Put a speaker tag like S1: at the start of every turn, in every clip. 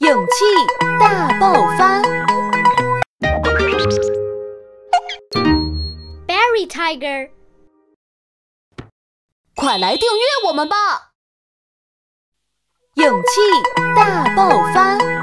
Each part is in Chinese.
S1: 勇气大爆发
S2: ！Berry Tiger，
S1: 快来订阅我们吧！勇气大爆发。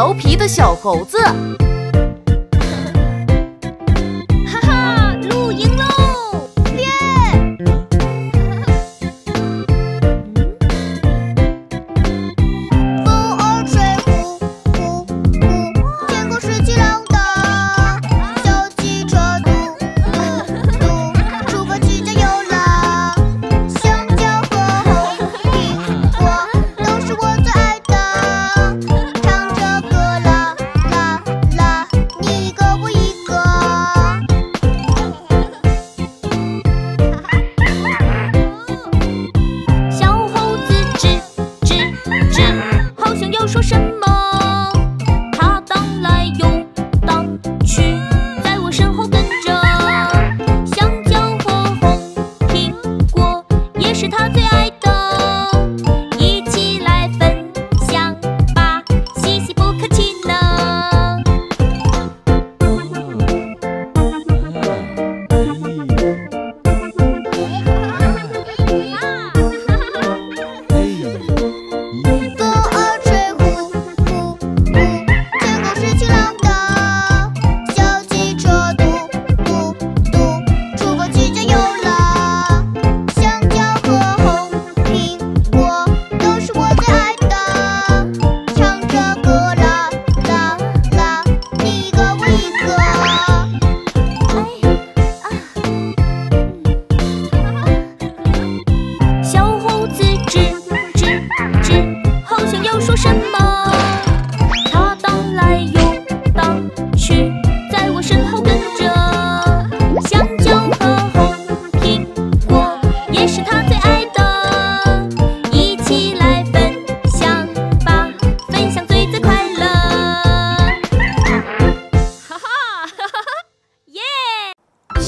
S1: 调皮的小猴子。是他。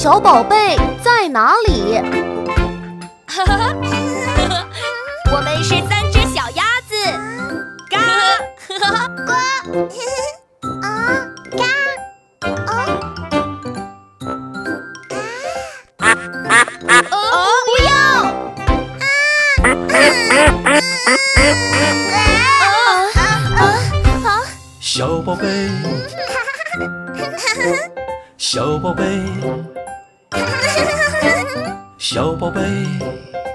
S3: 小宝贝在哪里？
S2: 我们是三只小鸭子，嘎，
S4: 呱。
S5: 小宝贝小宝贝。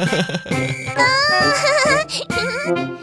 S2: 啊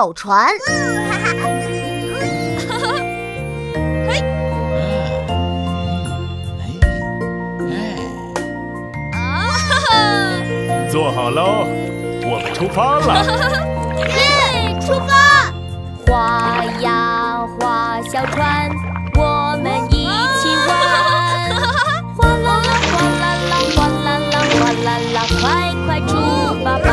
S5: 小
S3: 船，
S6: 坐好喽，我们出发了。
S7: 耶，出发！划呀划小船，我们一起玩。哗啦啦，哗啦啦，哗啦啦，哗啦啦，快快出发吧！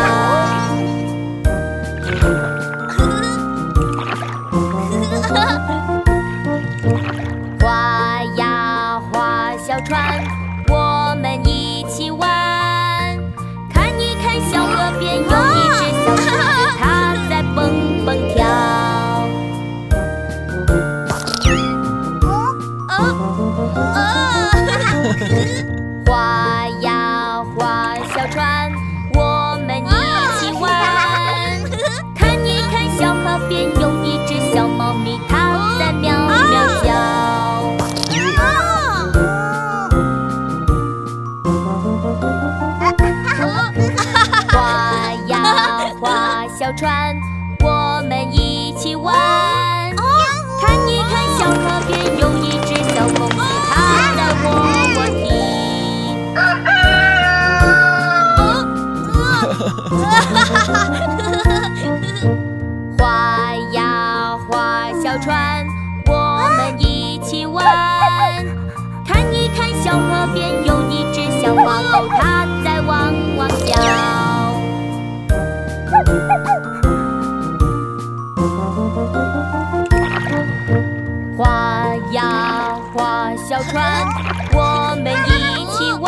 S7: 小船我们一起玩。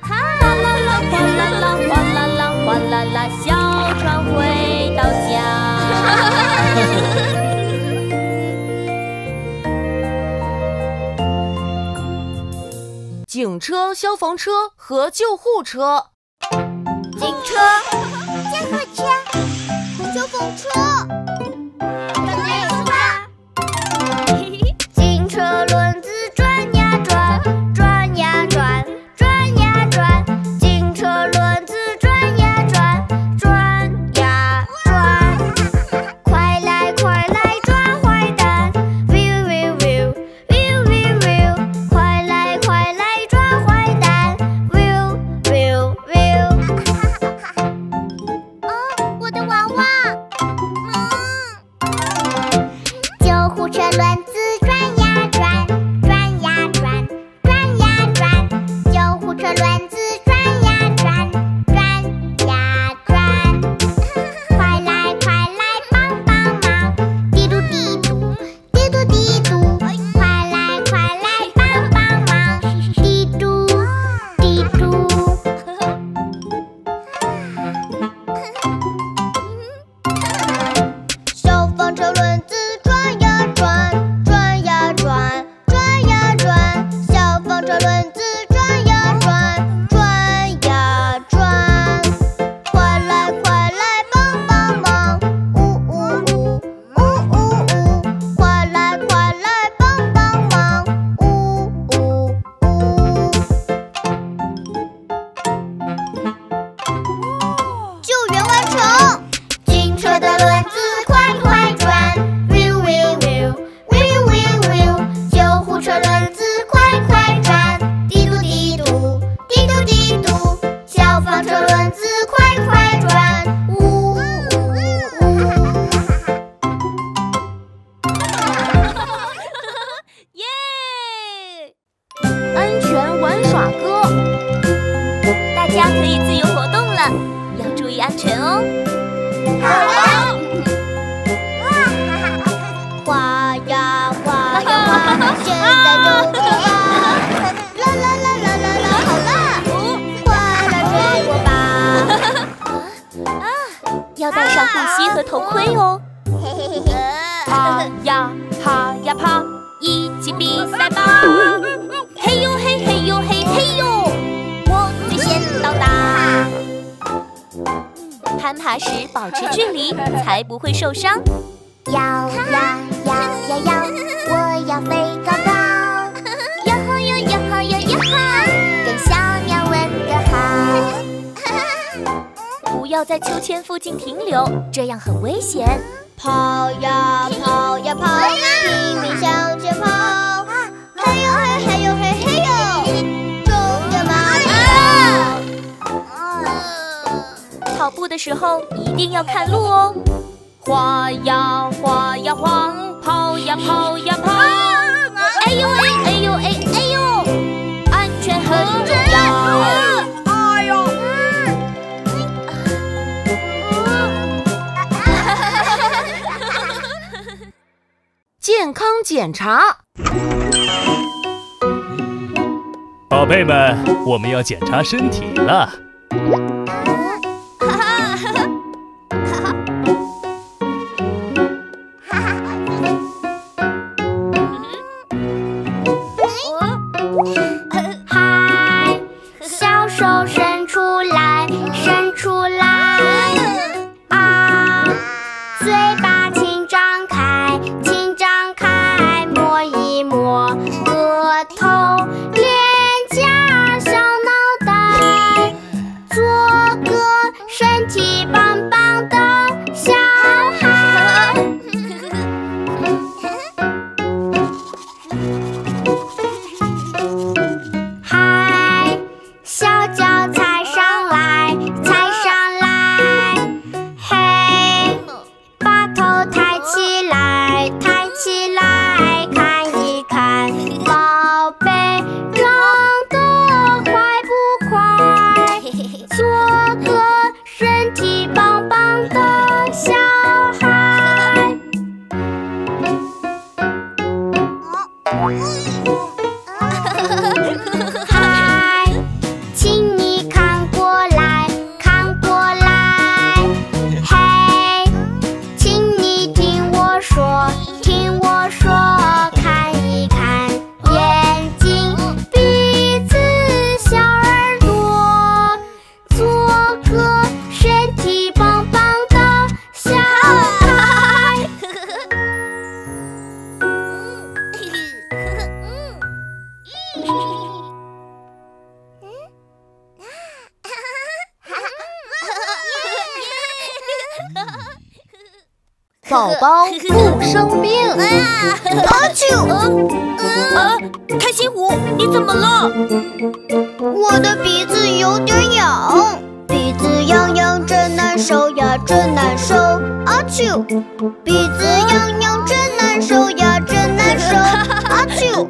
S7: 哗啦啦哗啦啦哗啦啦哗啦啦小船回到家。
S3: 警车消防车和救护车。
S7: 警车
S5: 救护车和
S1: 消防车。
S7: 时候一定要看路哦，滑呀滑呀滑，跑呀跑呀跑，哎呦哎，哎呦哎，哎呦，安全很重要。
S1: 哎呦，
S3: 健康检查，
S8: 宝贝们，我们要检查身体了。
S3: 宝宝不生病。
S1: 阿庆，
S7: 啊，开心虎，你怎么了？
S1: 我的鼻子有点痒，鼻子痒痒真难受呀，真难受。阿庆，鼻子痒痒真难受呀，真难受。阿庆，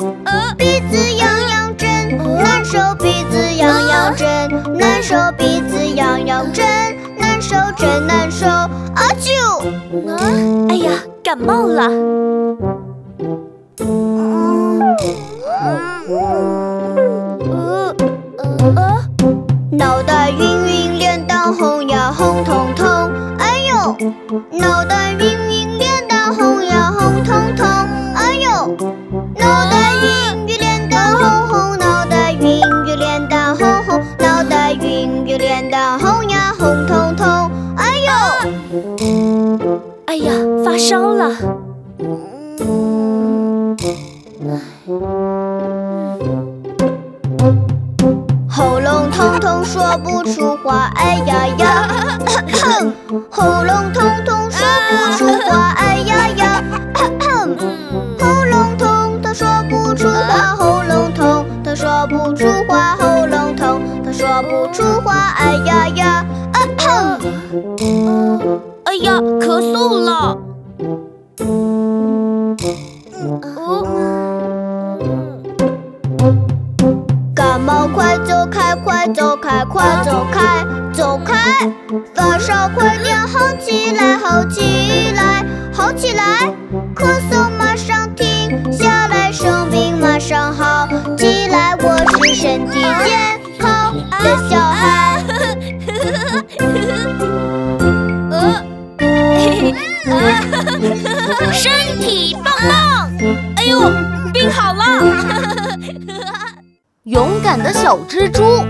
S1: 鼻子痒痒真难受，鼻子痒痒真难受，鼻子痒痒真。真难受，阿舅。
S7: 啊，哎呀，感冒了。
S1: 脑袋晕晕，脸蛋红呀，红彤彤。哎呦，脑袋晕晕。健康的小孩，
S7: 身体棒棒。哎呦，病好了！
S3: 勇敢的小蜘蛛。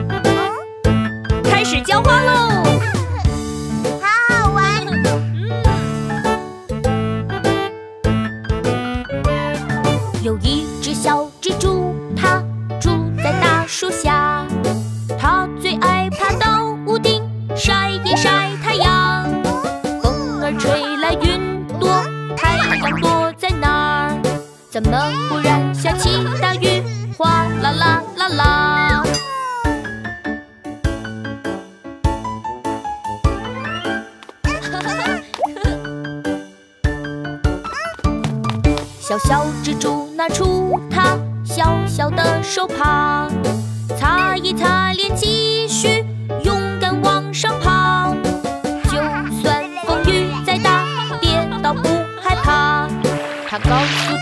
S7: 高。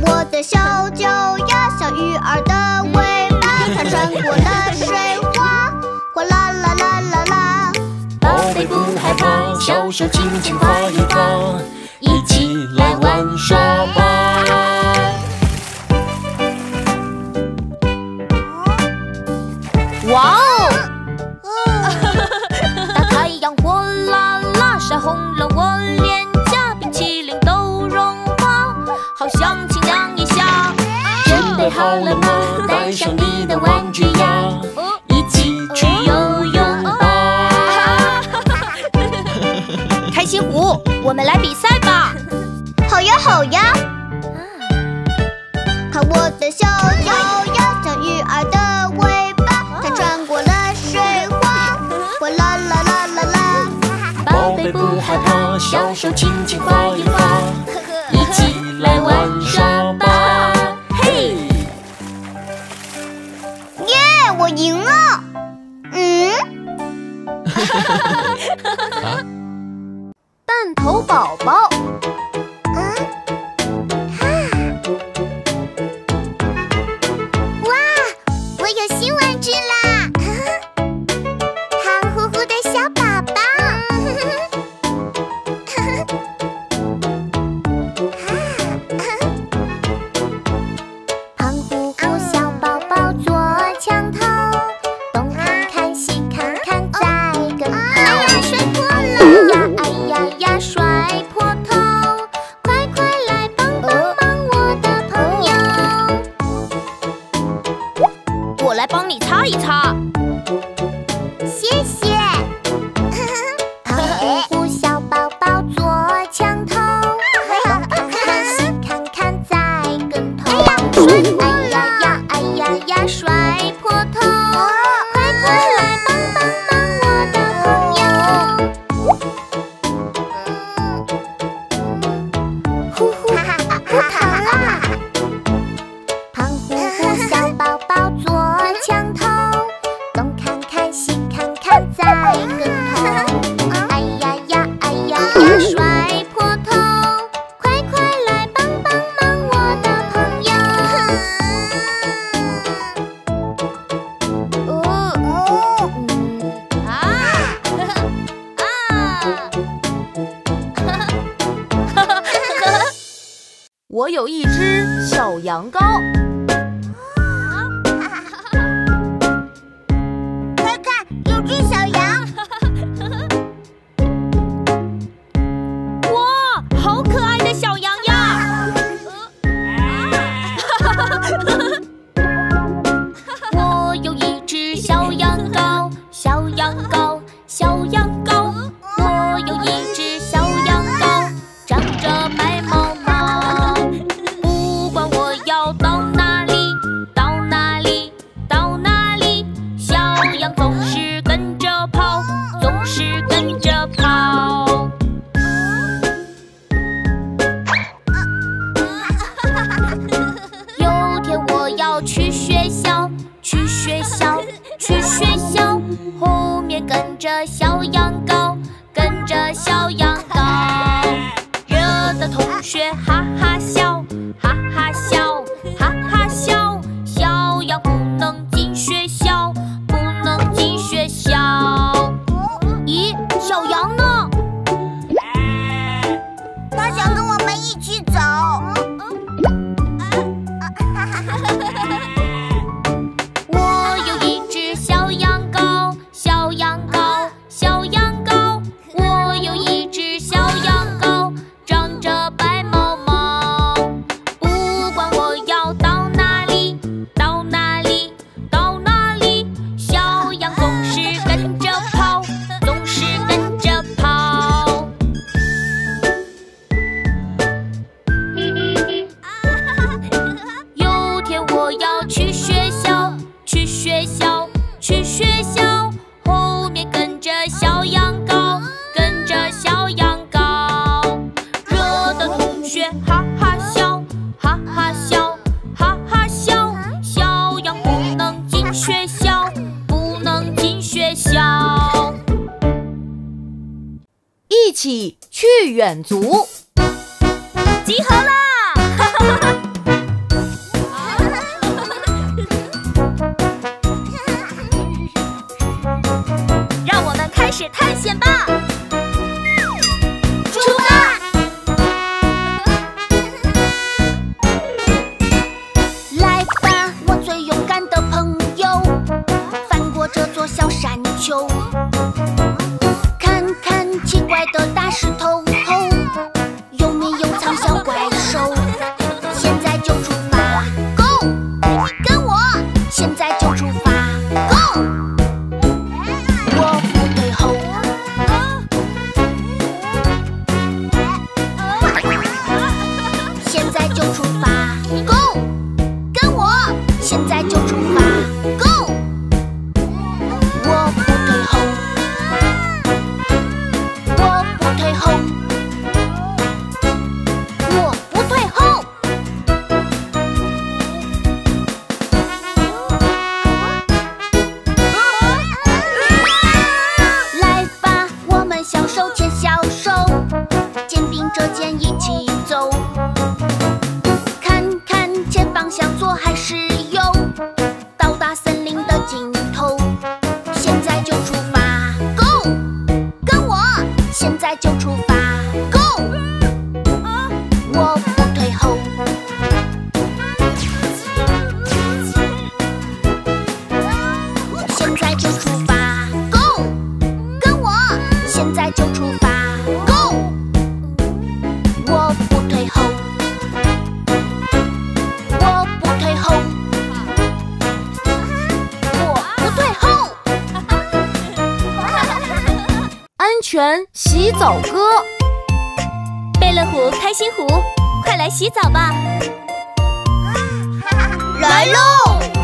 S7: 我的小
S1: 脚丫
S7: 小
S1: 鱼儿的尾巴它穿过了水花。哗啦啦啦啦啦。
S4: 宝贝不害怕小手轻轻划一划一起来玩耍吧。
S1: 小
S4: 手轻轻划一划，一起来玩耍吧，嘿！
S1: 耶，我赢了！嗯，
S2: 哈哈哈哈哈哈！蛋
S7: 头宝宝。远足。现在就出发。Go 我不退后。现在就出发。Go 跟我现在就出发。Go 我不退后。我不退后。我不退后。
S3: 安全澡歌，
S5: 贝乐虎开心虎，快来洗澡吧！
S7: 来喽！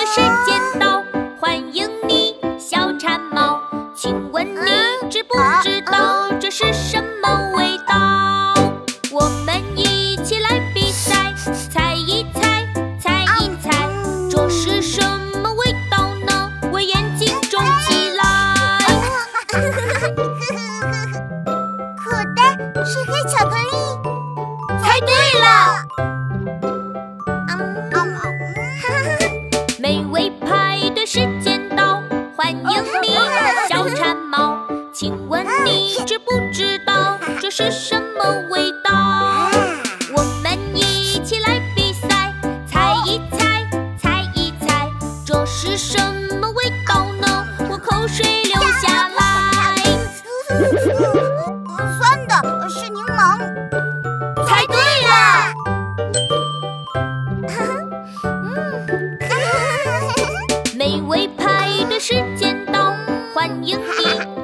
S5: 的世界。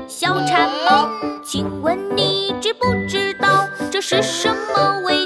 S5: 小馋猫，请问你知不知道这是什么味道？